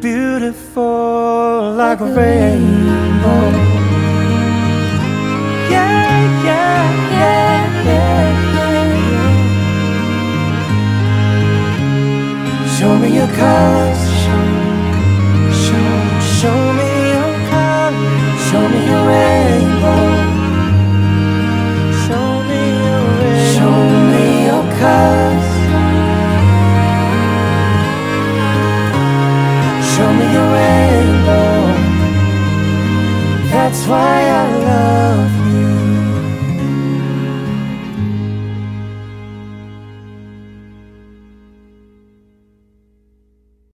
beautiful like a rainbow. Yeah, yeah, yeah, yeah, yeah. Show me your colors. Show me your rainbow. That's why I